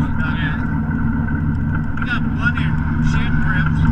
one about it. We got one inch shit grips.